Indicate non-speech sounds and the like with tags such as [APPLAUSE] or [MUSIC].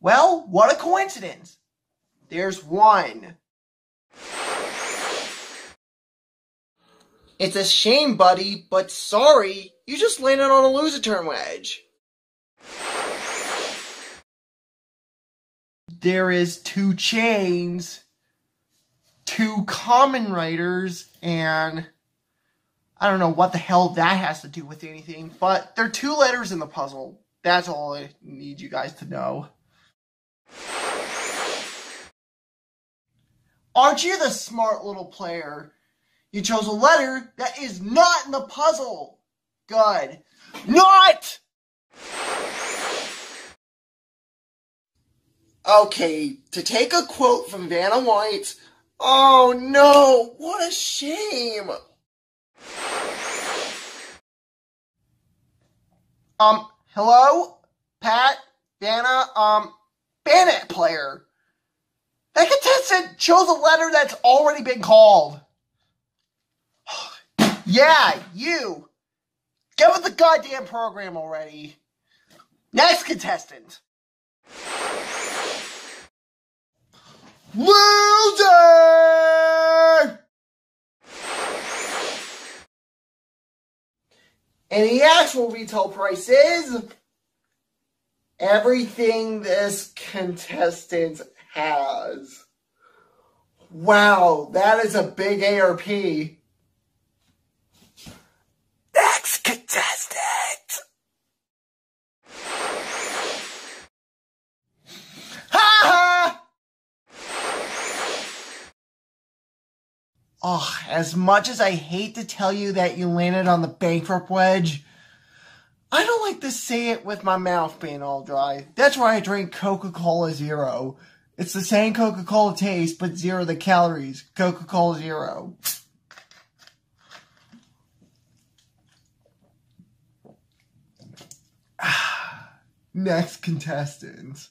Well, what a coincidence. There's one. It's a shame, buddy, but sorry, you just landed on a lose a turn wedge. There is two chains, two common writers, and I don't know what the hell that has to do with anything, but there are two letters in the puzzle. That's all I need you guys to know. Aren't you the smart little player? You chose a letter that is not in the puzzle. Good. Not! Okay, to take a quote from Vanna White. Oh no, what a shame. Um, hello? Pat? Vanna? Um, Bandit player. That contestant chose a letter that's already been called. [SIGHS] yeah, you. Get with the goddamn program already. Next contestant. Loser! And the actual retail price is everything this contestant has. Wow, that is a big ARP. Next contestant. Oh, as much as I hate to tell you that you landed on the bankrupt wedge, I don't like to say it with my mouth being all dry. That's why I drink Coca-Cola Zero. It's the same Coca-Cola taste, but zero the calories. Coca-Cola Zero. [SIGHS] Next contestant.